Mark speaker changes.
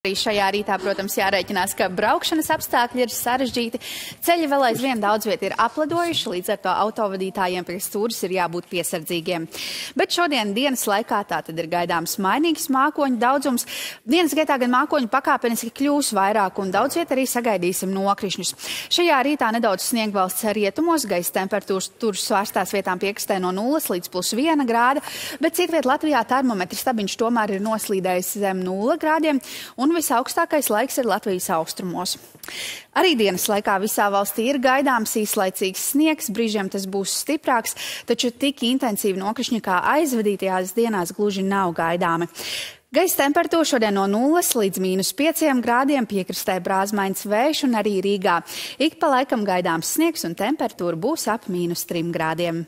Speaker 1: Arī šajā rītā, protams, jārēķinās, ka braukšanas apstākļi ir sarežģīti. Ceļi vēl aizvien daudz viet ir aplidojuši, līdz ar to autovadītājiem pie stūras ir jābūt piesardzīgiem. Bet šodien dienas laikā tā tad ir gaidāms mainīgs mākoņu daudzums. Dienas gaitā gan mākoņu pakāpeniski kļūs vairāk un daudz viet arī sagaidīsim nokrišņus. Šajā rītā nedaudz sniegvalsts rietumos, gaisa temperatūras tur svārstās vietām piekstē no 0 līdz plus 1 grāda, bet citviet Latvijā termometrs stabiņš tomēr ir noslīdējis zem 0 grādiem. Un un visaugstākais laiks ir Latvijas austrumos. Arī dienas laikā visā valstī ir gaidāms īslaicīgs sniegs, brīžiem tas būs stiprāks, taču tik intensīvi nokrišņi kā aizvadītajās dienās gluži nav gaidāmi. Gaisa temperatūra šodien no 0 līdz mīnus 5 grādiem piekrastē brāzmains vējš un arī Rīgā. Ik pa laikam gaidāms sniegs un temperatūra būs ap mīnus 3 grādiem.